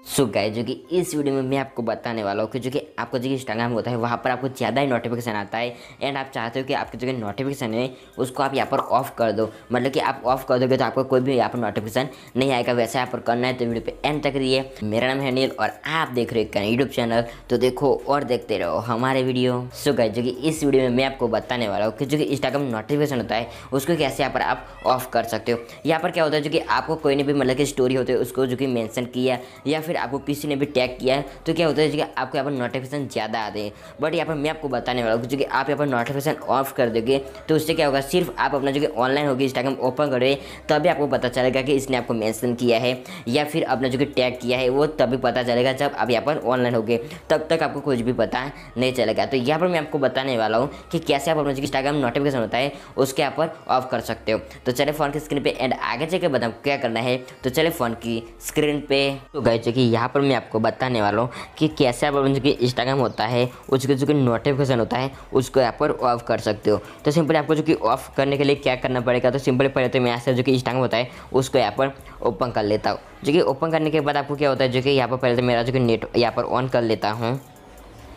सो so guys जो कि इस वीडियो में मैं आपको बताने वाला हूँ कि जो कि आपको जो कि इंस्टाग्राम होता है, वहाँ पर आपको ज़्यादा ही नोटिफिकेशन आता है एंड आप चाहते हो कि आपके जो कि नोटिफिकेशन है, उसको आप यहाँ पर ऑफ़ कर दो। मतलब कि आप ऑफ़ कर दोगे तो आपको कोई भी यहाँ पर नोटिफिकेशन नहीं आएगा। वैसे यहाँ पर करना है तो वीडियो पर एंड तक रहिए। मेरा नाम है नील और आप देख रहे हैं यूट्यूब चैनल तो देखो और देखते रहो हमारे वीडियो सो गाइस जो कि इस वीडियो में मैं आपको बताने वाला हूँ कि जो कि इंस्टाग्राम नोटिफिकेशन होता है, उसको कैसे यहाँ पर आप ऑफ़ कर सकते हो। यहाँ पर क्या होता है, जो कि आपको कोई ने भी मतलब कि स्टोरी होती है उसको जो कि मैंसन किया या फिर आपको किसी ने भी टैग किया है तो क्या होता है कि आपको यहाँ पर नोटिफिकेशन ज़्यादा आते हैं। बट यहाँ पर मैं आपको बताने वाला हूँ कि आप यहाँ पर नोटिफिकेशन ऑफ़ कर दोगे तो उससे क्या होगा, सिर्फ़ आप अपना जो कि ऑनलाइन होगी इंस्टाग्राम ओपन करोगे तभी आपको पता चलेगा कि इसने आपको मैंसन किया है, या फिर अपना जो कि टैग किया है, वो तभी पता चलेगा जब आप यहाँ पर ऑनलाइन हो तब तक आपको कुछ भी पता नहीं चलेगा। तो यहाँ पर मैं आपको बताने वाला हूँ कि कैसे आप अपना जो इंस्टाग्राम नोटिफिकेशन होता है, उसके यहाँ पर ऑफ़ कर सकते हो। तो चले फ़ोन की स्क्रीन पर एंड आगे चल बताऊँ क्या करना है। तो चले फ़ोन की स्क्रीन पे। तो गए कि यहाँ पर मैं आपको बताने वाला हूँ कि कैसे आप जो कि इंस्टाग्राम होता है उसके जो कि नोटिफिकेशन होता है उसको यहाँ पर ऑफ़ कर सकते हो तो सिंपली आपको जो कि ऑफ़ करने के लिए क्या करना पड़ेगा तो सिंपली पहले तो मैं यहाँ जो कि इंस्टाग्राम होता है उसको यहाँ पर ओपन कर लेता हूँ जो कि ओपन करने के बाद आपको क्या होता है जो कि यहाँ पर पहले तो मेरा जो कि नेट यहाँ पर ऑन कर लेता हूँ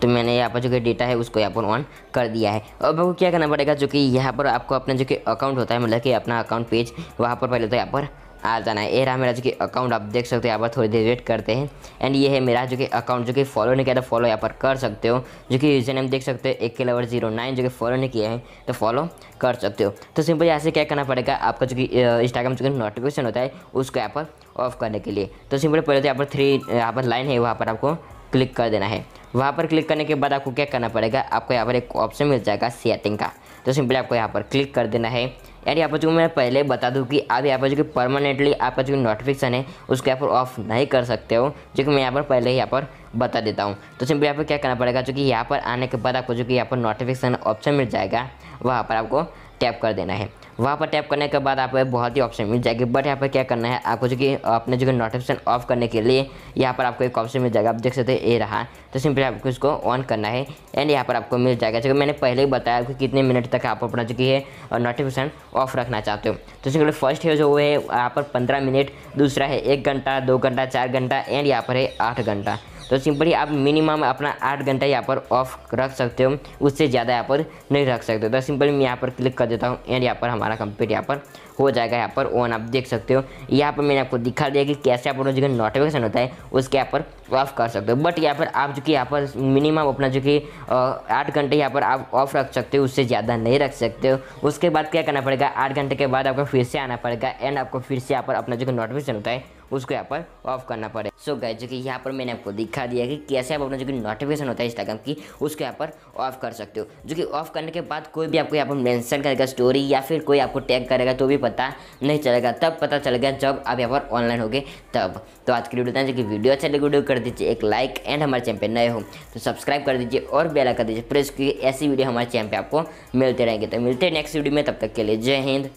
तो मैंने यहाँ पर जो कि डेटा है उसको यहाँ पर ऑन कर दिया है अब आपको क्या करना पड़ेगा जो कि यहाँ पर आपको अपना जो कि अकाउंट होता है मतलब कि अपना अकाउंट पेज वहाँ पर पहले तो यहाँ पर आ जाना है। ये रहा मेरा जो कि अकाउंट आप देख सकते हो, यहाँ पर थोड़ी देर वेट करते हैं। एंड ये है मेरा जो कि अकाउंट जो कि फॉलो नहीं किया तो फॉलो यहाँ पर कर सकते हो। जो कि यूज़र नेम देख सकते हो एक के लेवर ज़ीरो नाइन जो कि फॉलो नहीं किया है तो फॉलो कर सकते हो। तो सिंपल यहाँ से क्या करना पड़ेगा, आपका जो कि इंस्टाग्राम जो कि नोटिफिकेशन होता है, उसको यहाँ पर ऑफ़ करने के लिए। तो सिंपल पहले तो यहाँ पर थ्री यहाँ पर लाइन है, वहाँ पर आपको क्लिक कर देना है। वहाँ पर क्लिक करने के बाद आपको क्या करना पड़ेगा, आपको यहाँ पर एक ऑप्शन मिल जाएगा सेटिंग का। तो सिंपली आपको यहाँ पर क्लिक कर देना है। यार यहाँ पर जो मैं पहले बता दूँ कि आप यहाँ पर जो कि परमानेंटली आपका जो नोटिफिकेशन है, उसको यहाँ पर ऑफ़ नहीं कर सकते हो, जो कि मैं यहाँ पर पहले ही यहाँ पर बता देता हूँ। तो सिंपली यहाँ पर क्या करना पड़ेगा, जो कि यहाँ पर आने के बाद आपको जो कि यहाँ पर नोटिफिकेशन ऑप्शन मिल जाएगा, वहाँ पर आपको टैप कर देना है। वहाँ पर टैप करने के बाद आपको बहुत ही ऑप्शन मिल जाएगी, बट यहाँ पर क्या करना है, आपको जो कि अपने जो कि नोटिफिकेशन ऑफ़ करने के लिए यहाँ पर आपको एक ऑप्शन मिल जाएगा, आप देख सकते हैं, ए रहा। तो सिंपली आपको इसको ऑन करना है एंड यहाँ पर आपको मिल जाएगा। जैसे मैंने पहले ही बताया कि कितने मिनट तक आप अपना जो कि है नोटिफिकेशन ऑफ़ रखना चाहते हो। तो सिंपली फ़र्स्ट है जो वो है, यहाँ पर पंद्रह मिनट दूसरा है एक घंटा, दो घंटा, चार घंटा एंड यहाँ पर है आठ घंटा। तो सिंपली आप मिनिमम अपना आठ घंटा यहाँ पर ऑफ़ रख सकते हो, उससे ज़्यादा यहाँ पर नहीं रख सकते तो सिंपली मैं यहाँ पर क्लिक कर देता हूँ एंड यहाँ पर हमारा कंप्यूटर यहाँ पर हो जाएगा यहाँ पर ऑन आप देख सकते हो यहाँ पर मैंने आपको दिखा दिया कि कैसे आप जो नोटिफिकेशन होता है उसके यहाँ पर ऑफ़ कर सकते हो बट यहाँ पर आप जो कि यहाँ पर मिनिमम अपना जो कि आठ घंटे यहाँ पर आप ऑफ़ रख सकते हो उससे ज़्यादा नहीं रख सकते हो उसके बाद क्या करना पड़ेगा आठ घंटे के बाद आपको फिर से आना पड़ेगा एंड आपको फिर से यहाँ पर अपना जो कि नोटिफिकेशन होता है उसको यहाँ पर ऑफ़ करना पड़े सो गए जो कि यहाँ पर मैंने आपको दिखा दिया कि कैसे आप अपना जो कि नोटिफिकेशन होता है इंस्टाग्राम की उसको यहाँ पर ऑफ़ कर सकते हो जो कि ऑफ़ करने के बाद कोई भी आपको यहाँ पर मेंशन करेगा स्टोरी या फिर कोई आपको टैग करेगा तो भी पता नहीं चलेगा, तब पता चल गया जब आप यहाँ पर ऑनलाइन हो तब। तो आज की वीडियो बताएँ कि वीडियो अच्छा लगे, वीडियो कर दीजिए एक लाइक एंड हमारे चैनल पर नए हो तो सब्सक्राइब कर दीजिए और बेल कर दीजिए, प्रेस की ऐसी वीडियो हमारे चैनल पर आपको मिलते रहेंगे। तो मिलते हैं नेक्स्ट वीडियो में, तब तक के लिए जय हिंद,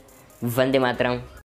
वंदे मातरम।